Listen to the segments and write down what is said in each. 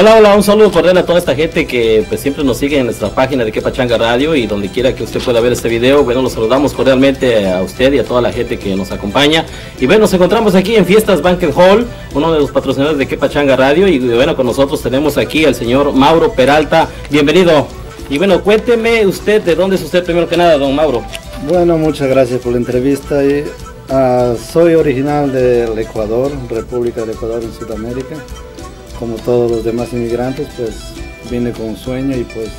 Hola, hola, un saludo cordial a toda esta gente que pues, siempre nos sigue en nuestra página de Quepachanga Radio y donde quiera que usted pueda ver este video. Bueno, los saludamos cordialmente a usted y a toda la gente que nos acompaña. Y bueno, nos encontramos aquí en Fiestas Banquet Hall, uno de los patrocinadores de Quepachanga Radio. Y bueno, con nosotros tenemos aquí al señor Mauro Peralta. Bienvenido. Y bueno, cuénteme usted de dónde es usted primero que nada, don Mauro. Bueno, muchas gracias por la entrevista. Y, uh, soy original del Ecuador, República del Ecuador en Sudamérica como todos los demás inmigrantes, pues vine con un sueño y pues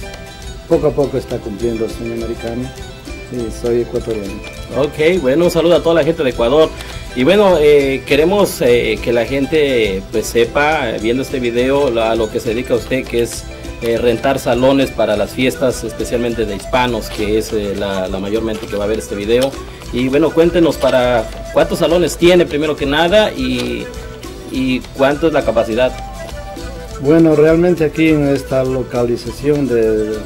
poco a poco está cumpliendo el sueño americano. Sí, soy ecuatoriano. Ok, bueno, un saludo a toda la gente de Ecuador. Y bueno, eh, queremos eh, que la gente pues sepa, viendo este video, a lo que se dedica usted, que es eh, rentar salones para las fiestas, especialmente de hispanos, que es eh, la, la, mayormente que va a ver este video. Y bueno, cuéntenos para cuántos salones tiene primero que nada y, y cuánto es la capacidad. Bueno, realmente aquí en esta localización de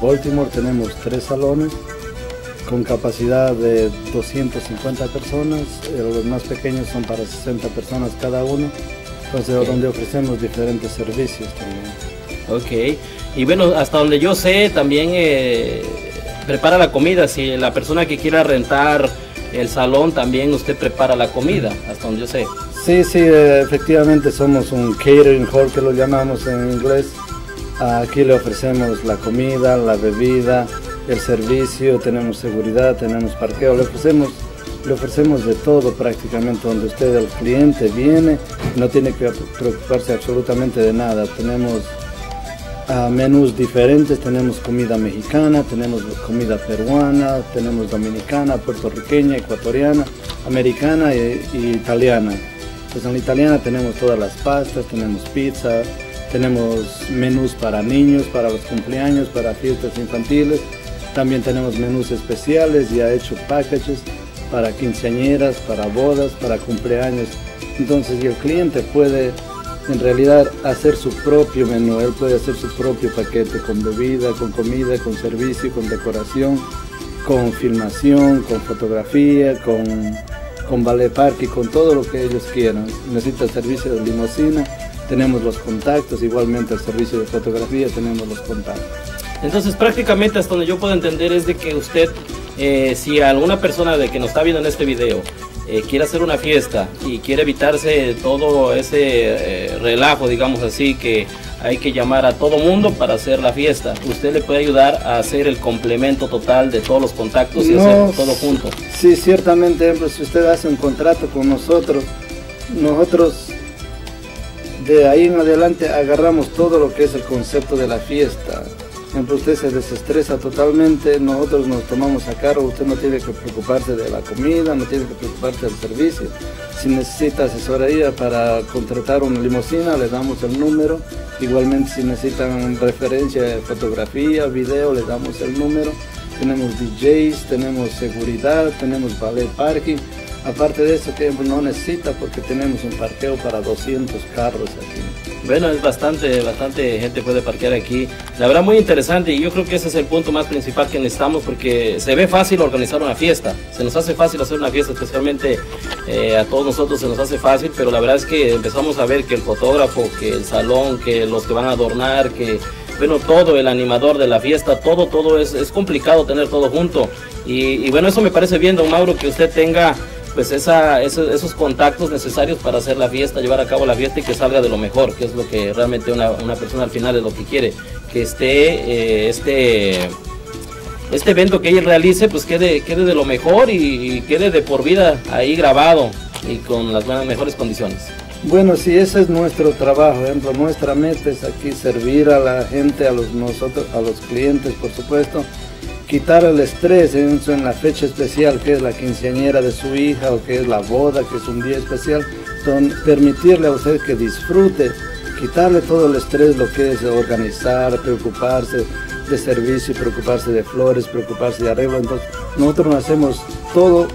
Baltimore tenemos tres salones con capacidad de 250 personas, eh, los más pequeños son para 60 personas cada uno, entonces okay. donde ofrecemos diferentes servicios también. Ok, y bueno, hasta donde yo sé también eh, prepara la comida, si la persona que quiera rentar el salón también usted prepara la comida, hasta donde yo sé. Sí, sí, efectivamente somos un catering hall que lo llamamos en inglés. Aquí le ofrecemos la comida, la bebida, el servicio, tenemos seguridad, tenemos parqueo, le ofrecemos, le ofrecemos de todo prácticamente donde usted, el cliente, viene, no tiene que preocuparse absolutamente de nada. Tenemos uh, menús diferentes, tenemos comida mexicana, tenemos comida peruana, tenemos dominicana, puertorriqueña, ecuatoriana, americana e, y italiana. Pues en la italiana tenemos todas las pastas, tenemos pizza, tenemos menús para niños, para los cumpleaños, para fiestas infantiles. También tenemos menús especiales, ya hecho packages para quinceañeras, para bodas, para cumpleaños. Entonces, el cliente puede en realidad hacer su propio menú, él puede hacer su propio paquete con bebida, con comida, con servicio, con decoración, con filmación, con fotografía, con con ballet park y con todo lo que ellos quieran. Necesita el servicio de limosina, tenemos los contactos, igualmente el servicio de fotografía, tenemos los contactos. Entonces prácticamente hasta donde yo puedo entender es de que usted, eh, si alguna persona de que nos está viendo en este video, eh, quiere hacer una fiesta y quiere evitarse todo ese eh, relajo, digamos así, que hay que llamar a todo mundo para hacer la fiesta. Usted le puede ayudar a hacer el complemento total de todos los contactos y no, hacer todo junto. Sí, ciertamente, pues, si usted hace un contrato con nosotros, nosotros de ahí en adelante agarramos todo lo que es el concepto de la fiesta ejemplo, usted se desestresa totalmente, nosotros nos tomamos a cargo, usted no tiene que preocuparse de la comida, no tiene que preocuparse del servicio. Si necesita asesoría para contratar una limusina, le damos el número. Igualmente si necesitan referencia de fotografía, video, le damos el número. Tenemos DJs, tenemos seguridad, tenemos ballet parking. Aparte de eso que no necesita porque tenemos un parqueo para 200 carros aquí. Bueno, es bastante, bastante gente puede parquear aquí. La verdad muy interesante y yo creo que ese es el punto más principal que necesitamos porque se ve fácil organizar una fiesta. Se nos hace fácil hacer una fiesta, especialmente eh, a todos nosotros se nos hace fácil, pero la verdad es que empezamos a ver que el fotógrafo, que el salón, que los que van a adornar, que bueno, todo, el animador de la fiesta, todo, todo es, es complicado tener todo junto. Y, y bueno, eso me parece bien, don Mauro, que usted tenga pues esa, esos, contactos necesarios para hacer la fiesta, llevar a cabo la fiesta y que salga de lo mejor, que es lo que realmente una, una persona al final es lo que quiere, que esté eh, este, este evento que ella realice pues quede, quede de lo mejor y, quede de por vida ahí grabado y con las mejores condiciones. Bueno, sí, ese es nuestro trabajo, ejemplo, nuestra meta es aquí servir a la gente, a los, nosotros, a los clientes, por supuesto, quitar el estrés en, en, la fecha especial que es la quinceañera de su hija o que es la boda, que es un día especial, don, permitirle a usted que disfrute, quitarle todo el estrés, lo que es organizar, preocuparse de servicio, preocuparse de flores, preocuparse de arreglo. Entonces, nosotros hacemos todo,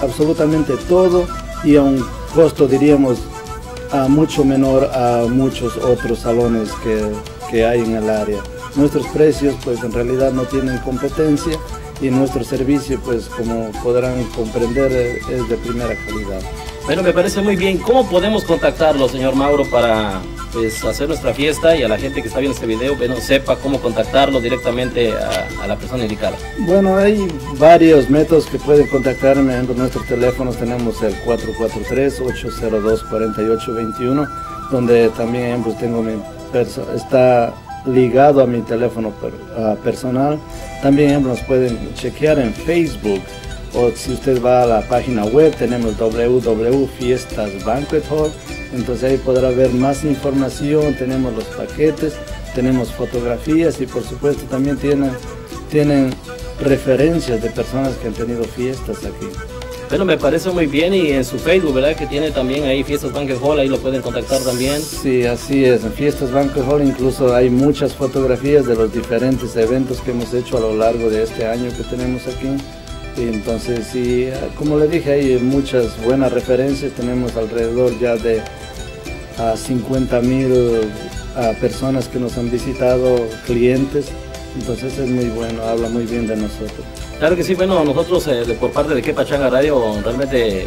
absolutamente todo y a un costo, diríamos, a mucho menor a muchos otros salones que, que hay en el área. Nuestros precios pues en realidad no tienen competencia y nuestro servicio pues como podrán comprender es de primera calidad. Bueno, me parece muy bien. ¿Cómo podemos contactarlo, señor Mauro, para pues, hacer nuestra fiesta y a la gente que está viendo este video, bueno, sepa cómo contactarlo directamente a, la persona indicada? Bueno, hay varios métodos que pueden contactarme. En nuestros teléfonos tenemos el 443-802-4821, donde también pues, tengo mi está ligado a mi teléfono personal. También nos pueden chequear en Facebook o si usted va a la página web tenemos www fiestas banquet hall entonces ahí podrá ver más información tenemos los paquetes tenemos fotografías y por supuesto también tienen tienen referencias de personas que han tenido fiestas aquí bueno, me parece muy bien y en su Facebook, ¿verdad? Que tiene también ahí Fiestas Banquet Hall, ahí lo pueden contactar también. Sí, así es, en Fiestas Banquet Hall incluso hay muchas fotografías de los diferentes eventos que hemos hecho a lo largo de este año que tenemos aquí. Y entonces, sí, como le dije, hay muchas buenas referencias, tenemos alrededor ya de a 50 mil personas que nos han visitado, clientes, entonces es muy bueno, habla muy bien de nosotros. Claro que sí, bueno, nosotros eh, por parte de Quepachanga Radio realmente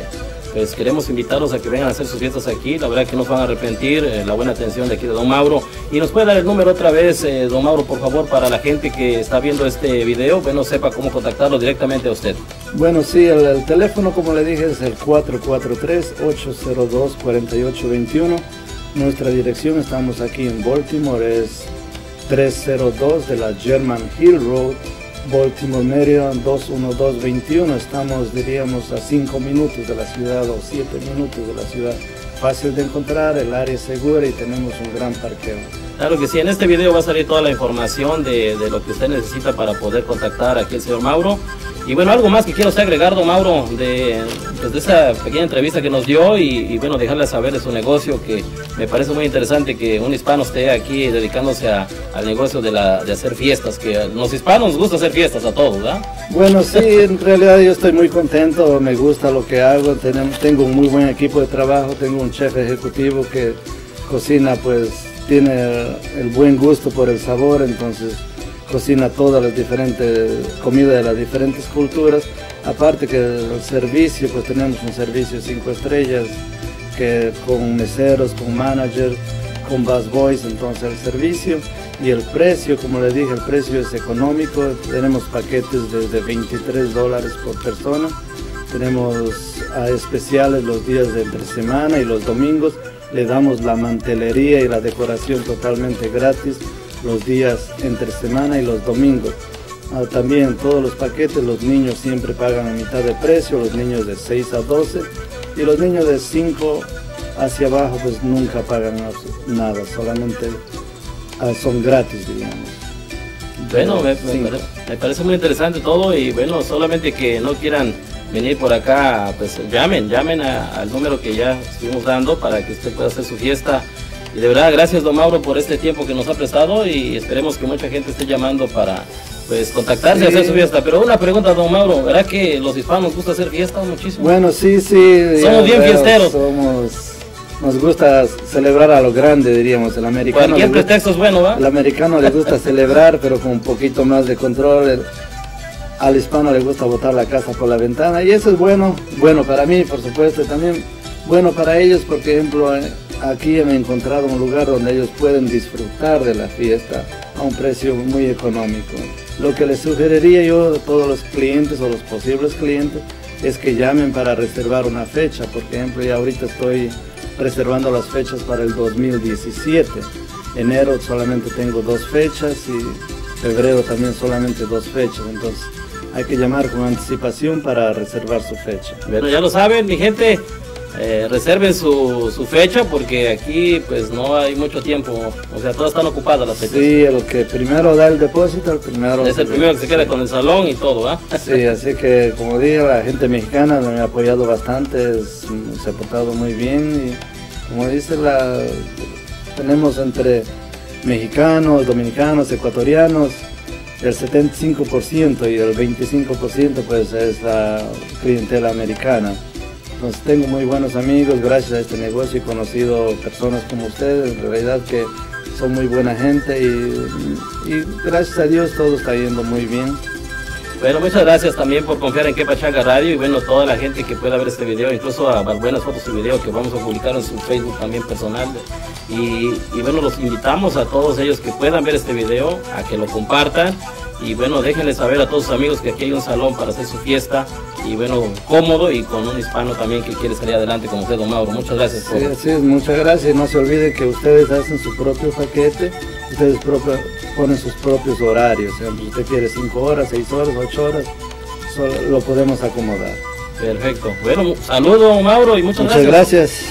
pues queremos invitarlos a que vengan a hacer sus fiestas aquí. La verdad que no van a arrepentir, eh, la buena atención de aquí de Don Mauro. Y nos puede dar el número otra vez, eh, Don Mauro, por favor, para la gente que está viendo este video, bueno, sepa cómo contactarlo directamente a usted. Bueno, sí, el, teléfono, como le dije, es el 443-802-4821. Nuestra dirección, estamos aquí en Baltimore, es 302 de la German Hill Road Baltimore, Maryland 21221. Estamos, diríamos, a 5 minutos de la ciudad o 7 minutos de la ciudad. Fácil de encontrar, el área es segura y tenemos un gran parqueo. Claro que sí, en este video va a salir toda la información de, de lo que usted necesita para poder contactar aquí al señor Mauro. Y bueno, algo más que quiero agregar, don Mauro, de, pues, esa pequeña entrevista que nos dio y, bueno, dejarle saber de su negocio, que me parece muy interesante que un hispano esté aquí dedicándose al negocio de, la, de hacer fiestas, que a los hispanos nos gusta hacer fiestas a todos, ¿verdad? Bueno, sí, en realidad yo estoy muy contento, me gusta lo que hago, tengo un muy buen equipo de trabajo, tengo un chef ejecutivo que cocina, pues tiene el buen gusto por el sabor, entonces cocina todas las diferentes comidas de las diferentes culturas. Aparte que el servicio, pues tenemos un servicio cinco estrellas que con meseros, con manager, con bus boys, entonces el servicio y el precio, como le dije, el precio es económico. Tenemos paquetes desde 23 dólares por persona. Tenemos a especiales los días de entre semana y los domingos. Le damos la mantelería y la decoración totalmente gratis los días entre semana y los domingos. Ah, también todos los paquetes, los niños siempre pagan a mitad de precio, los niños de 6 a 12 y los niños de 5 hacia abajo pues nunca pagan nada, solamente ah, son gratis, digamos. Bueno, me, parece, muy interesante todo y bueno, solamente que no quieran venir por acá, pues llamen, llamen al número que ya estuvimos dando para que usted pueda hacer su fiesta y de verdad, gracias don Mauro por este tiempo que nos ha prestado y esperemos que mucha gente esté llamando para pues contactarse y hacer su fiesta. Pero una pregunta, don Mauro, ¿verdad que los hispanos gusta hacer fiesta muchísimo? Bueno, sí, sí. Somos bien fiesteros. Somos, nos gusta celebrar a lo grande, diríamos. El americano. Cualquier pretexto es bueno, ¿va? El americano le gusta celebrar, pero con un poquito más de control. al hispano le gusta botar la casa por la ventana y eso es bueno, bueno para mí, por supuesto, también bueno para ellos, por ejemplo. Aquí he encontrado un lugar donde ellos pueden disfrutar de la fiesta a un precio muy económico. Lo que les sugeriría yo a todos los clientes o los posibles clientes es que llamen para reservar una fecha. Por ejemplo, ya ahorita estoy reservando las fechas para el 2017. Enero solamente tengo dos fechas y febrero también solamente dos fechas. Entonces hay que llamar con anticipación para reservar su fecha. Bueno, ya lo saben, mi gente. Eh, reserven su, su, fecha porque aquí pues no hay mucho tiempo, o sea, todas están ocupadas las fechas. Sí, el que primero da el depósito, el primero... Es el primero que se queda con el salón y todo, ¿ah? Sí, así que como dije, la gente mexicana me ha apoyado bastante, se ha portado muy bien y como dice, la, tenemos entre mexicanos, dominicanos, ecuatorianos, el 75% y el 25% pues es la clientela americana. Entonces tengo muy buenos amigos gracias a este negocio, he conocido personas como ustedes, en realidad que son muy buena gente y, gracias a Dios todo está yendo muy bien. Bueno, muchas gracias también por confiar en Quepachaga Radio y bueno, toda la gente que pueda ver este video, incluso a buenas fotos y video que vamos a publicar en su Facebook también personal. Y, bueno, los invitamos a todos ellos que puedan ver este video, a que lo compartan y bueno, déjenle saber a todos sus amigos que aquí hay un salón para hacer su fiesta y bueno, cómodo y con un hispano también que quiere salir adelante como usted, don Mauro. Muchas gracias. Por... Sí, sí, muchas gracias. No se olvide que ustedes hacen su propio paquete, ustedes ponen sus propios horarios. si usted quiere 5 horas, 6 horas, 8 horas, lo podemos acomodar. Perfecto. Bueno, saludo Mauro y muchas, muchas gracias.